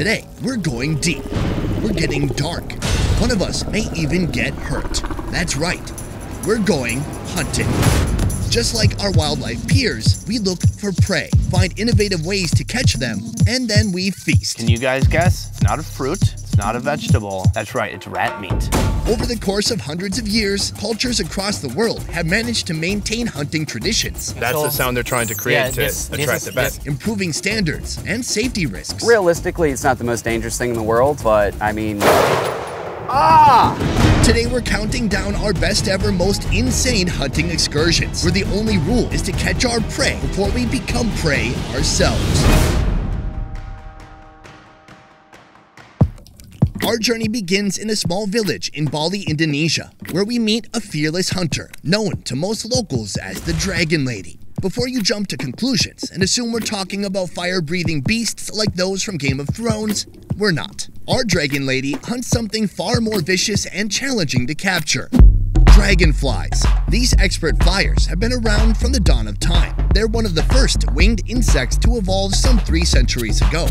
Today, we're going deep. We're getting dark. One of us may even get hurt. That's right. We're going hunting. Just like our wildlife peers, we look for prey, find innovative ways to catch them, and then we feast. Can you guys guess? Not a fruit, it's not a vegetable. That's right, it's rat meat. Over the course of hundreds of years, cultures across the world have managed to maintain hunting traditions, That's the sound they're trying to create Yeah, to this- this attract is- the best. improving standards and safety risks. Realistically, it's not the most dangerous thing in the world, but I mean, Ah! Today we're counting down our best ever, most insane hunting excursions, where the only rule is to catch our prey before we become prey ourselves. Our journey begins in a small village in Bali, Indonesia, where we meet a fearless hunter, known to most locals as the Dragon Lady. Before you jump to conclusions and assume we're talking about fire breathing beasts like those from Game of Thrones, we're not. Our Dragon Lady hunts something far more vicious and challenging to capture dragonflies. These expert flyers have been around from the dawn of time. They're one of the first winged insects to evolve some three centuries ago.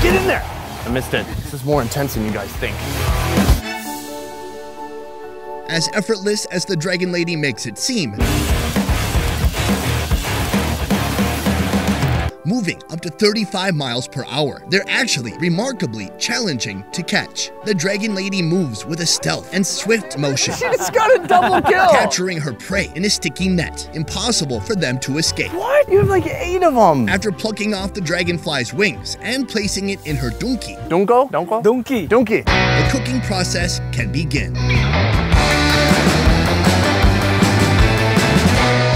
Get in there! I missed it. This is more intense than you guys think. As effortless as the Dragon Lady makes it seem, moving up to 35 miles per hour. They're actually remarkably challenging to catch. The Dragon Lady moves with a stealth and swift motion, it's got a double kill. capturing her prey in a sticky net, impossible for them to escape. What? You have like eight of them. After plucking off the dragonfly's wings and placing it in her donkey, Don't go, don't go. Donkey. Donkey. the cooking process can begin.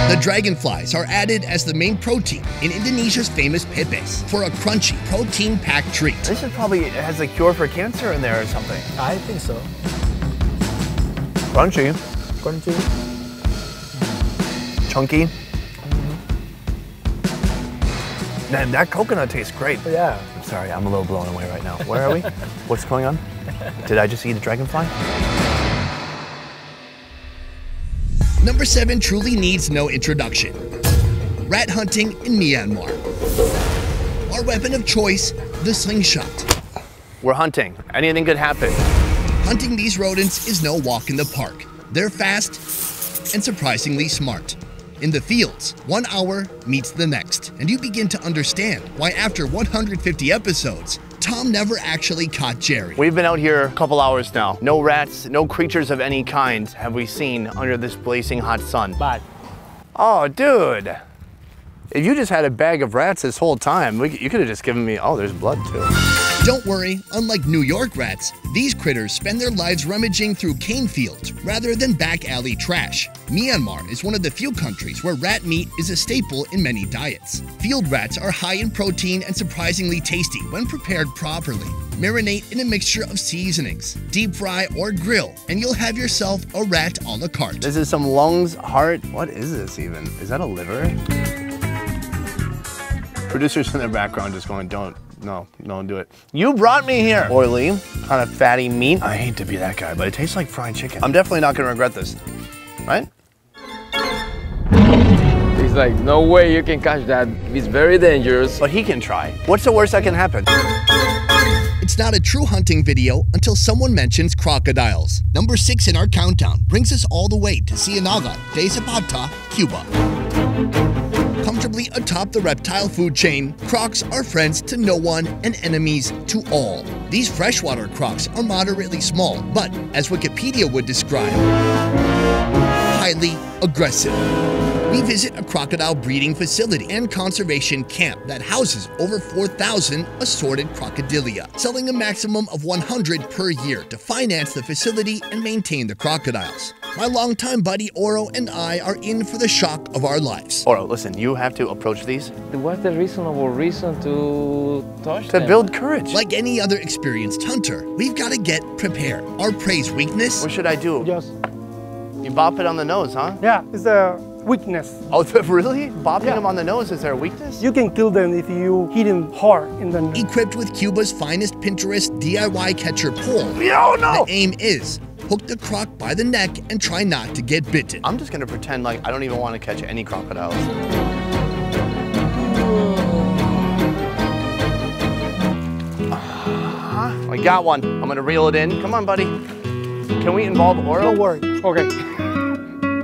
The dragonflies are added as the main protein in Indonesia's famous pepes for a crunchy, protein-packed treat. This is probably it has a cure for cancer in there or something. I think so. Crunchy, Crunchy. chunky. Mm-hmm. Man, that coconut tastes great. Oh, yeah. I'm sorry, I'm a little blown away right now. Where are we? What's going on? Did I just eat a dragonfly? Number 7 truly needs no introduction. Rat hunting in Myanmar. Our weapon of choice, the slingshot. We're hunting. Anything could happen. Hunting these rodents is no walk in the park. They're fast and surprisingly smart. In the fields, one hour meets the next, and you begin to understand why, after 150 episodes, Tom never actually caught Jerry. We've been out here a couple hours now. No rats, no creatures of any kind have we seen under this blazing hot sun. But Oh, dude. If you just had a bag of rats this whole time, we, you could have just given me, oh, there's blood too. Don't worry, unlike New York rats, these critters spend their lives rummaging through cane fields rather than back alley trash. Myanmar is one of the few countries where rat meat is a staple in many diets. Field rats are high in protein and surprisingly tasty when prepared properly. Marinate in a mixture of seasonings, deep fry or grill, and you'll have yourself a rat a la carte. This is some lungs, heart. What is this even? Is that a liver? Producers in the background just going, don't, no, don't do it. You brought me here. Oily, kind of fatty meat. I hate to be that guy, but it tastes like fried chicken. I'm definitely not gonna regret this, right? He's like, no way you can catch that. It's very dangerous. But he can try. What's the worst that can happen? It's not a true hunting video until someone mentions crocodiles. Number 6 in our countdown brings us all the way to Ciénaga de Zapata, Cuba. Comfortably atop the reptile food chain, crocs are friends to no one and enemies to all. These freshwater crocs are moderately small, but as Wikipedia would describe, highly aggressive. We visit a crocodile breeding facility and conservation camp that houses over 4,000 assorted crocodilia, selling a maximum of 100 per year to finance the facility and maintain the crocodiles. My longtime buddy Oro and I are in for the shock of our lives. Oro, listen, you have to approach these What's the reasonable reason to touch to them? build courage. Like any other experienced hunter, we've got to get prepared. Our prey's weakness what should I do? Just, You bop it on the nose, huh? yeah, it's a weakness. Oh, really? Bopping Yeah. them on the nose is there a weakness? You can kill them if you hit them hard in the nose. equipped with Cuba's finest Pinterest DIY catcher pole. No, no! The aim is hook the croc by the neck and try not to get bitten. I'm just gonna pretend like I don't even want to catch any crocodiles. I got one. I'm gonna reel it in. Come on, buddy. Can we involve Oro? Don't worry. Okay.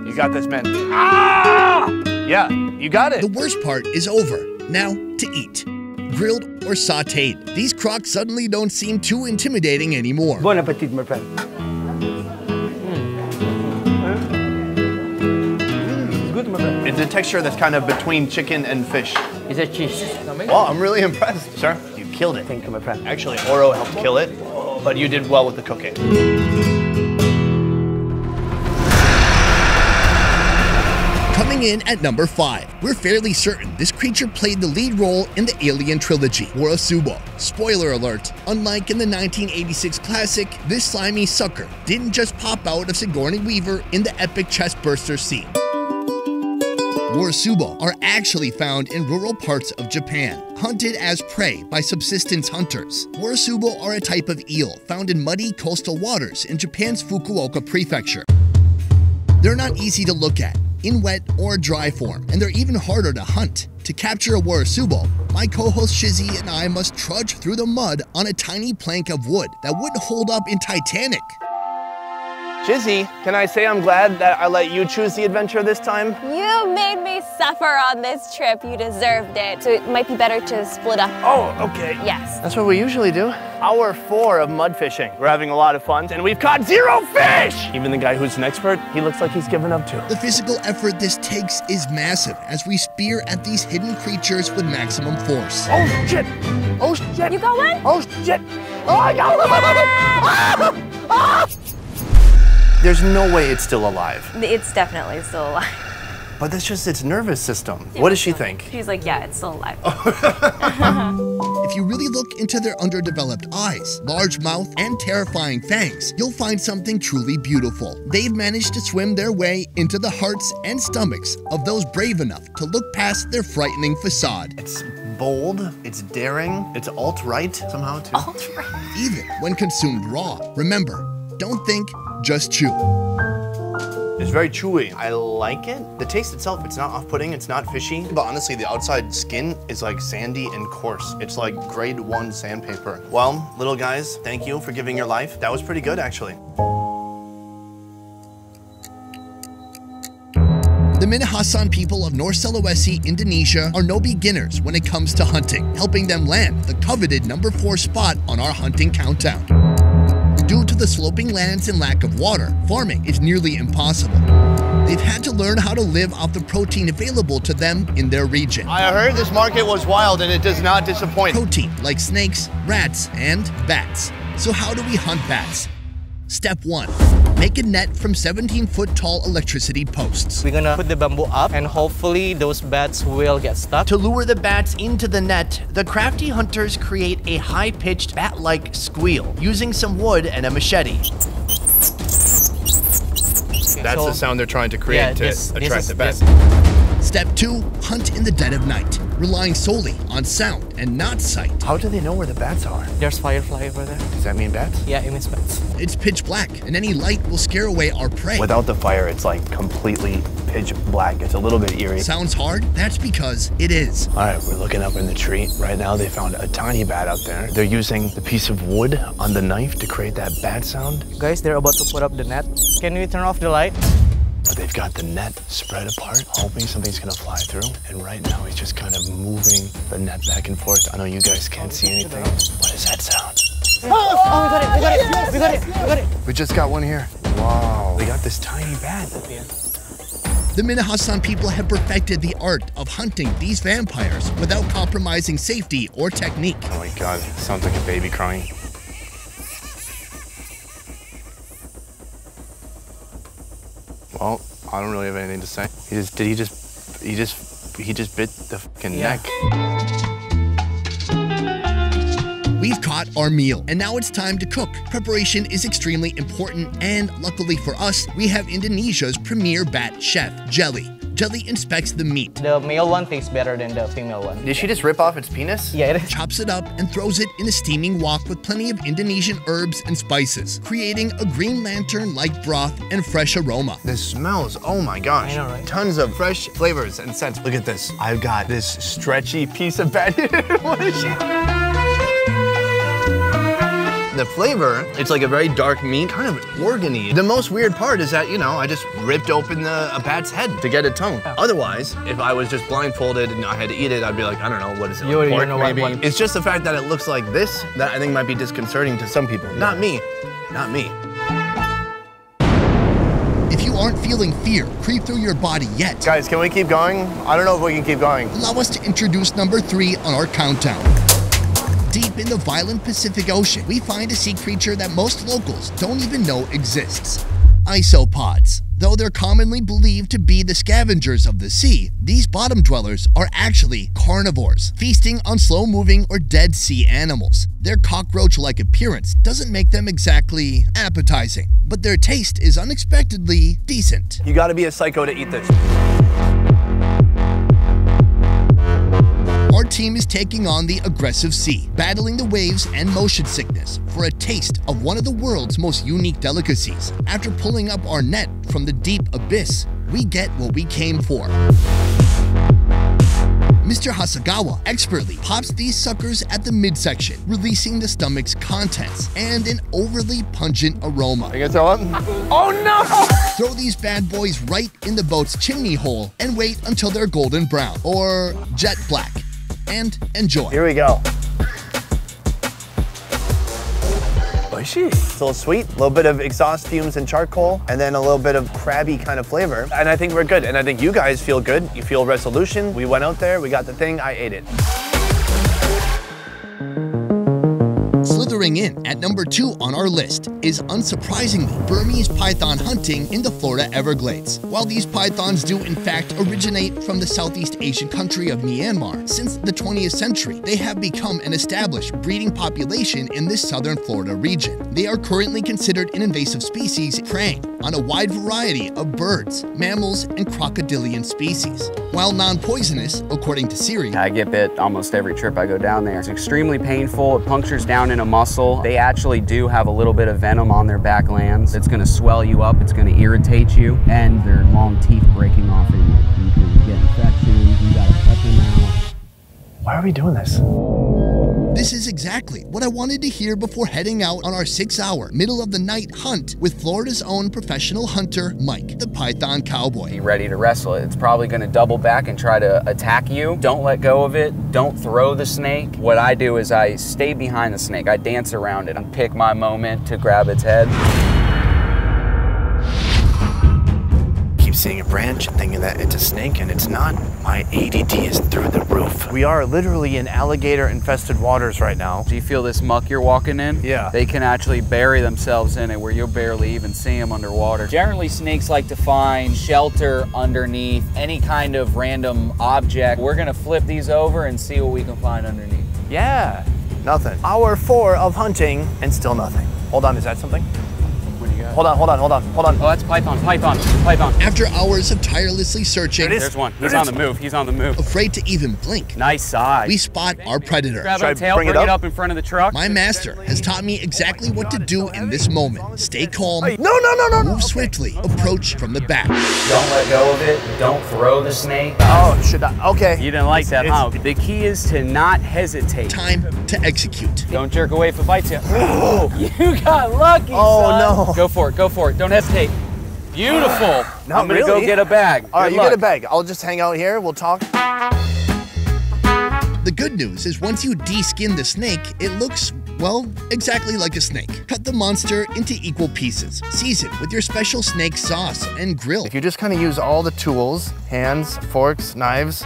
You got this, man. Ah! Yeah, you got it. The worst part is over. Now to eat. Grilled or sauteed, these crocs suddenly don't seem too intimidating anymore. Bon appetit, my friend. It's good, my friend. It's a texture that's kind of between chicken and fish. Is it cheese. Well, I'm really impressed, sir. You killed it. Thank you, my friend. Actually, Oro helped kill it, but you did well with the cooking. Coming in at number 5, we're fairly certain this creature played the lead role in the Alien trilogy, Warasubo. Spoiler alert, unlike in the 1986 classic, this slimy sucker didn't just pop out of Sigourney Weaver in the epic chestburster scene. Warasubo are actually found in rural parts of Japan, hunted as prey by subsistence hunters. Warasubo are a type of eel found in muddy coastal waters in Japan's Fukuoka prefecture. They're not easy to look at, in wet or dry form, and they're even harder to hunt. To capture a Warasubo, my co-host Shizzy and I must trudge through the mud on a tiny plank of wood that wouldn't hold up in Titanic. Jizzy, can I say I'm glad that I let you choose the adventure this time? You made me suffer on this trip. You deserved it. So it might be better to split up. Oh, okay. Yes. That's what we usually do. Hour four of mud fishing. We're having a lot of fun, and we've caught zero fish! Even the guy who's an expert, he looks like he's given up too. The physical effort this takes is massive as we spear at these hidden creatures with maximum force. Oh shit! Oh shit! You got one? Oh shit! Oh, I got one! Ah! Ah! There's no way it's still alive. It's definitely still alive. But that's just its nervous system. What does she think? She's like, yeah, it's still alive. If you really look into their underdeveloped eyes, large mouth, and terrifying fangs, you'll find something truly beautiful. They've managed to swim their way into the hearts and stomachs of those brave enough to look past their frightening facade, It's bold, it's daring, it's alt-right somehow too. Alt-right. Even when consumed raw. Remember, don't think, just chew. It's very chewy. I like it. The taste itself, it's not off-putting, it's not fishy. But honestly, the outside skin is like sandy and coarse. It's like grade one sandpaper. Well, little guys, thank you for giving your life. That was pretty good, actually. The Minahasan people of North Sulawesi, Indonesia are no beginners when it comes to hunting, helping them land the coveted number 4 spot on our hunting countdown. To the sloping lands and lack of water, farming is nearly impossible. They've had to learn how to live off the protein available to them in their region. I heard this market was wild and it does not disappoint. Protein like snakes, rats, and bats. So how do we hunt bats? Step 1. Make a net from 17 foot tall electricity posts. We're gonna put the bamboo up and hopefully those bats will get stuck. To lure the bats into the net, the crafty hunters create a high-pitched bat-like squeal using some wood and a machete. That's So- the sound they're trying to create Yeah, to this- this attract is- the bats. This- Step 2. Hunt in the dead of night, relying solely on sound and not sight. How do they know where the bats are? There's firefly over there. Does that mean bats? Yeah, it means bats. It's pitch black, and any light will scare away our prey. Without the fire, it's like completely pitch black. It's a little bit eerie. Sounds hard? That's because it is. All right, we're looking up in the tree. Right now, they found a tiny bat out there. They're using the piece of wood on the knife to create that bat sound, Guys, they're about to put up the net. Can we turn off the light? But they've got the net spread apart, hoping something's gonna fly through. And right now, he's just kind of moving the net back and forth. I know you guys can't see anything. What is that sound? Oh, oh we got it, we got it, we got it, we got it. We just got one here. Wow. We got this tiny bat. The Minahasan people have perfected the art of hunting these vampires without compromising safety or technique. Oh my god, sounds like a baby crying. Well, I don't really have anything to say. He just did he just he just he just bit the fucking Yeah. neck. We've caught our meal, and now it's time to cook. Preparation is extremely important, and luckily for us, we have Indonesia's premier bat chef, Jelly. Jelly inspects the meat, The male one tastes better than the female one. Did she just rip off its penis? Yeah, it is. chops it up, and throws it in a steaming wok with plenty of Indonesian herbs and spices, creating a green lantern like broth and fresh aroma. This smells, oh my gosh. I know, right? Tons of fresh flavors and scents. Look at this. I've got this stretchy piece of bat. what is she? The the flavor, it's like a very dark meat, kind of organy. The most weird part is that, you know, I just ripped open the, a bat's head to get a tongue. Oh. Otherwise, if I was just blindfolded and I had to eat it, I'd be like, I don't know, what is it? You like already pork, know what maybe? one- It's just the fact that it looks like this that I think might be disconcerting to some people. Not me. Not me. If you aren't feeling fear creep through your body yet, Guys, can we keep going? I don't know if we can keep going. allow us to introduce number three on our countdown. Deep in the violent Pacific Ocean, we find a sea creature that most locals don't even know exists. Isopods. Though they're commonly believed to be the scavengers of the sea, these bottom dwellers are actually carnivores, feasting on slow moving or dead sea animals. Their cockroach like appearance doesn't make them exactly appetizing, but their taste is unexpectedly decent. You gotta be a psycho to eat this. Our team is taking on the aggressive sea, battling the waves and motion sickness for a taste of one of the world's most unique delicacies. After pulling up our net from the deep abyss, we get what we came for. Mr. Hasegawa expertly pops these suckers at the midsection, releasing the stomach's contents and an overly pungent aroma. You gonna tell him? Oh no! Throw these bad boys right in the boat's chimney hole and wait until they're golden brown or jet black. And enjoy. Here we go. It's a little sweet, a little bit of exhaust fumes and charcoal, and then a little bit of crabby kind of flavor. And I think we're good. And I think you guys feel good. You feel resolution. We went out there, we got the thing, I ate it. In at number two on our list is unsurprisingly Burmese python hunting in the Florida Everglades. While these pythons do in fact originate from the Southeast Asian country of Myanmar, since the 20th century, they have become an established breeding population in this southern Florida region. They are currently considered an invasive species preying on a wide variety of birds, mammals, and crocodilian species. While non-poisonous, according to Siri, I get bit almost every trip I go down there. It's extremely painful. It punctures down in a muscle. They actually do have a little bit of venom on their back lands. It's gonna swell you up, it's gonna irritate you, and their long teeth breaking off in it. You can get infections, you gotta cut them out. Why are we doing this? This is exactly what I wanted to hear before heading out on our six hour, middle of the night hunt with Florida's own professional hunter, Mike, the Python Cowboy. Be ready to wrestle it. It's probably gonna double back and try to attack you. Don't let go of it. Don't throw the snake. What I do is I stay behind the snake. I dance around it and pick my moment to grab its head. Seeing a branch and thinking that it's a snake, and it's not. My ADD is through the roof. We are literally in alligator infested waters right now. Do you feel this muck you're walking in? Yeah. They can actually bury themselves in it where you'll barely even see them underwater. Generally, snakes like to find shelter underneath any kind of random object. We're gonna flip these over and see what we can find underneath. Yeah, nothing. Hour four of hunting, and still nothing. Hold on, is that something? What do you got? Hold on, hold on, hold on, hold on. Oh, that's python, python, python. After hours of tirelessly searching, There it is. There's one. He's it on is. the move. He's on the move. afraid to even blink, Nice size. we spot our predator. Grab Should I our tail, bring bring, it it up? up in front of the truck. My master has taught me exactly what to do in this moment. Stay calm, No, no, no, no, no. move swiftly, approach from the back. Don't let go of it. Don't throw the snake. Oh, should I? Okay. You didn't like that, huh? The key is to not hesitate. Time to execute. Don't jerk away if it bites you. you got lucky. Oh, son. no. Go for it. Go for it. Don't hesitate. Beautiful. Not I'm gonna go get a bag. All right, Good you get a bag. I'll just hang out here. We'll talk. The good news is once you de-skin the snake, it looks, well, exactly like a snake. Cut the monster into equal pieces. Season with your special snake sauce and grill. If you just kind of use all the tools, hands, forks, knives.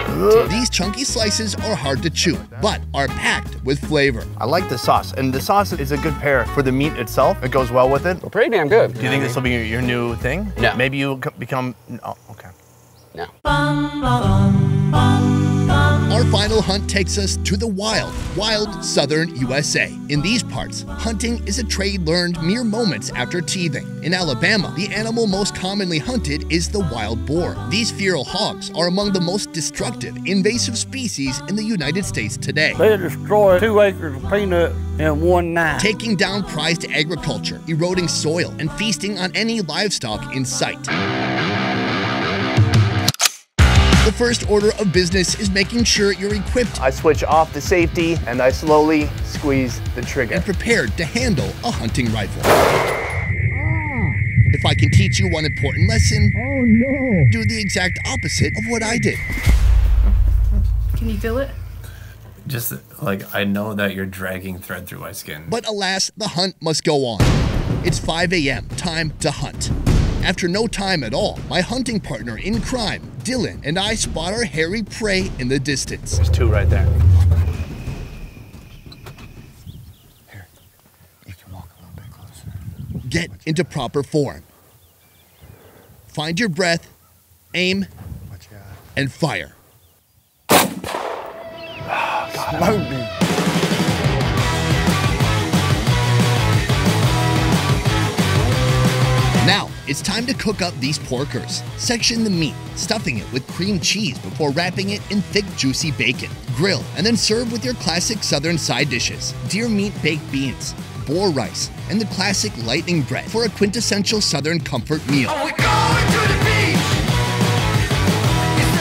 These chunky slices are hard to chew, but are packed with flavor. I like the sauce, and the sauce is a good pair for the meat itself. It goes well with it. Do Pretty damn good. Do you think this will be your, your new thing? No. Maybe you c- become. Oh, okay. No. Our final hunt takes us to the wild, wild southern USA. In these parts, hunting is a trade learned mere moments after teething. In Alabama, the animal most commonly hunted is the wild boar. These feral hogs are among the most destructive, invasive species in the United States today. They destroy two acres of peanut in one night. taking down prized agriculture, eroding soil, and feasting on any livestock in sight. The first order of business is making sure you're equipped I switch off the safety and I slowly squeeze the trigger. and prepared to handle a hunting rifle. If I can teach you one important lesson, oh no, do the exact opposite of what I did. Can you feel it? Just like I know that you're dragging thread through my skin. But alas, the hunt must go on. It's 5 a.m., time to hunt. After no time at all, my hunting partner in crime, Dylan, and I spot our hairy prey in the distance. There's two right there. Get into proper form. Find your breath, aim, and fire. Now, it's time to cook up these porkers. Section the meat, stuffing it with cream cheese before wrapping it in thick, juicy bacon. Grill, and then serve with your classic southern side dishes deer meat baked beans, boar rice, and the classic lightning bread for a quintessential southern comfort meal.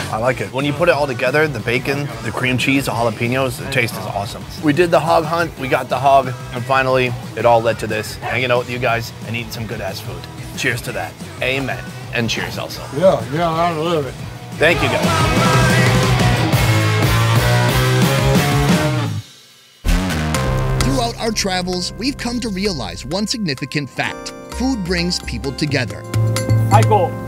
I like it. When you put it all together, the bacon, the cream cheese, the jalapenos, the taste is awesome. We did the hog hunt, we got the hog, and finally, it all led to this. Hanging out with you guys and eating some good ass food. Cheers to that. Amen. And cheers also. Yeah, yeah, I love it. Thank you guys. Throughout our travels, we've come to realize one significant fact food brings people together. I go.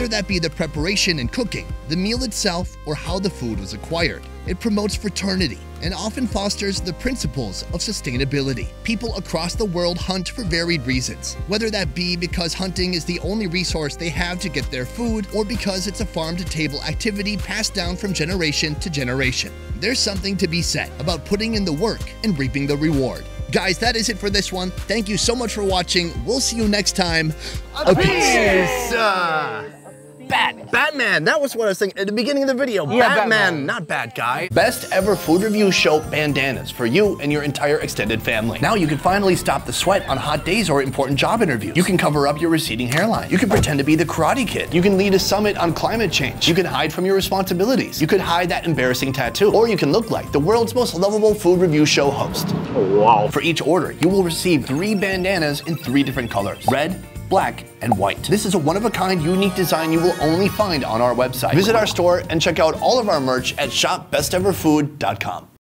Whether that be the preparation and cooking, the meal itself, or how the food was acquired, it promotes fraternity and often fosters the principles of sustainability. People across the world hunt for varied reasons, whether that be because hunting is the only resource they have to get their food, or because it's a farm to table activity passed down from generation to generation. There's something to be said about putting in the work and reaping the reward. Guys, that is it for this one. Thank you so much for watching. We'll see you next time. A. Uh, Bat. Batman. That was what I was thinking at the beginning of the video. Yeah, Batman, Batman. not bad guy. Best ever food review show bandanas for you and your entire extended family. Now you can finally stop the sweat on hot days or important job interviews. You can cover up your receding hairline. You can pretend to be the Karate Kid. You can lead a summit on climate change. You can hide from your responsibilities. You could hide that embarrassing tattoo. Or you can look like the world's most lovable food review show host. Oh, wow. For each order, you will receive three bandanas in three different colors red, black, and white. This is a one of a kind, unique design you will only find on our website. Visit our store and check out all of our merch at shopbesteverfood.com.